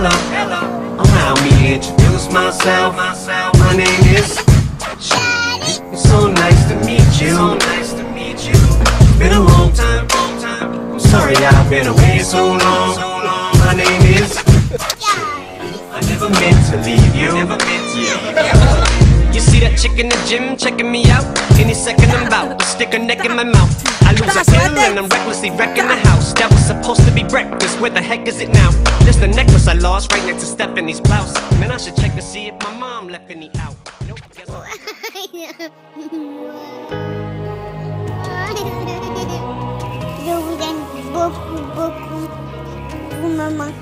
hello. Allow me introduce myself. My name is. It's so nice to meet you. So nice to meet you. Been a long time. I'm sorry I've been away so long. My name is. I never meant to leave you. Never meant to leave you. You see that chick in the gym checking me out? Any second I'm about to stick a neck in my mouth. I lose a pill and I'm recklessly wrecking the house. That was supposed to be breakfast. Where the heck is it now? There's the necklace I lost right next to Stephanie's blouse. Man, I should check to see if my mom left any out. Nope, I- vous aime